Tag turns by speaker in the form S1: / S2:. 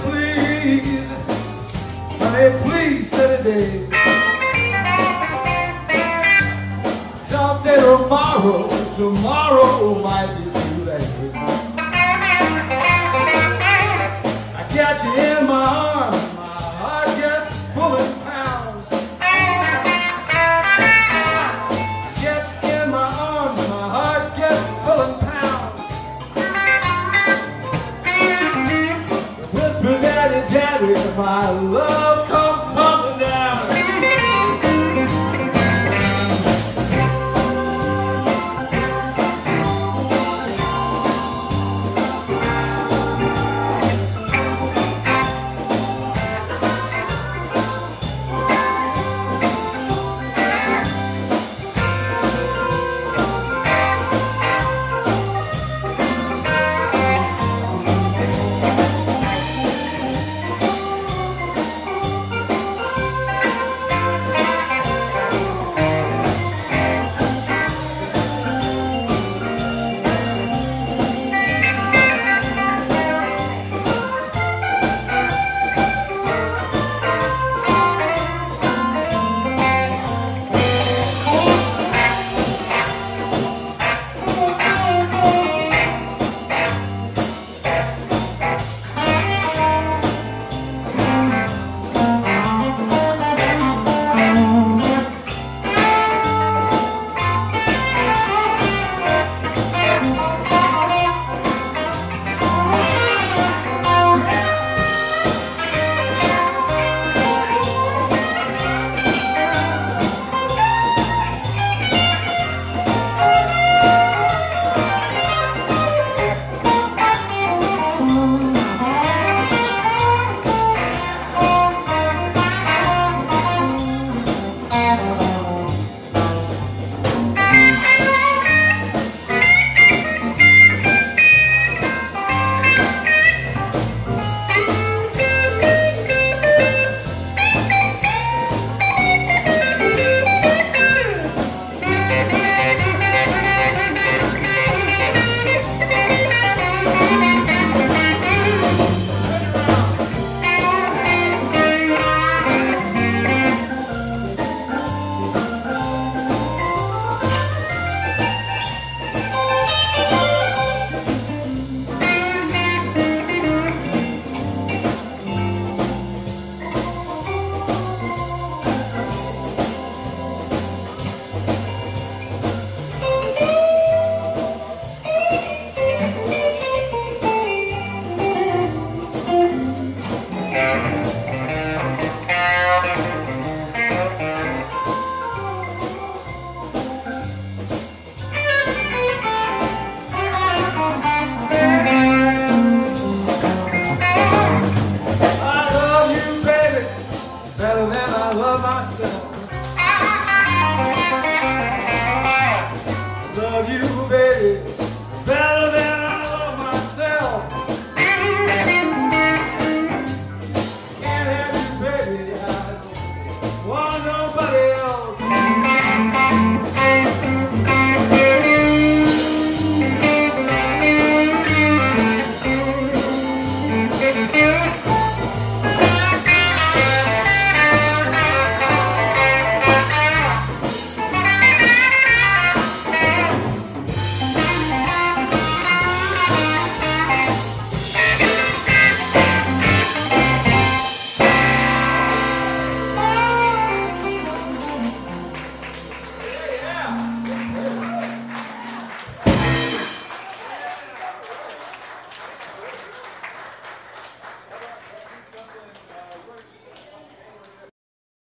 S1: Please. Honey, please, Saturday. Said tomorrow, tomorrow might be.